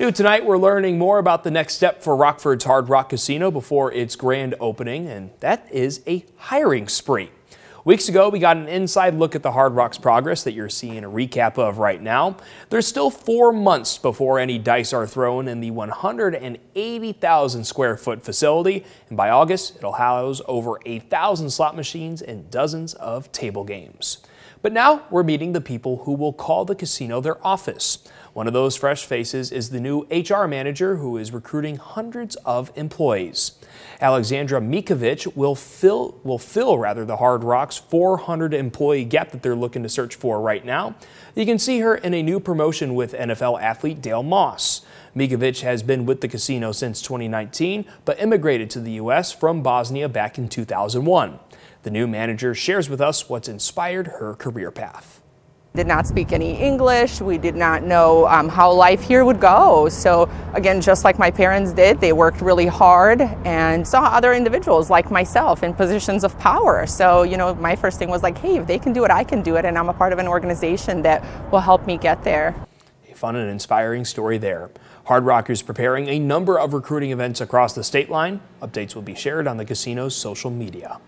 New tonight, we're learning more about the next step for Rockford's Hard Rock Casino before its grand opening, and that is a hiring spree. Weeks ago, we got an inside look at the Hard Rock's progress that you're seeing a recap of right now. There's still four months before any dice are thrown in the 180,000 square foot facility, and by August, it'll house over a thousand slot machines and dozens of table games. But now we're meeting the people who will call the casino their office. One of those fresh faces is the new HR manager who is recruiting hundreds of employees. Alexandra Mikovic will fill, will fill rather the Hard Rock's 400 employee gap that they're looking to search for right now. You can see her in a new promotion with NFL athlete Dale Moss. Mikovic has been with the casino since 2019, but immigrated to the U.S. from Bosnia back in 2001. The new manager shares with us what's inspired her career path did not speak any English. We did not know um, how life here would go. So again, just like my parents did, they worked really hard and saw other individuals like myself in positions of power. So, you know, my first thing was like, hey, if they can do it, I can do it. And I'm a part of an organization that will help me get there. A fun and inspiring story there. Hard Rock is preparing a number of recruiting events across the state line. Updates will be shared on the casino's social media.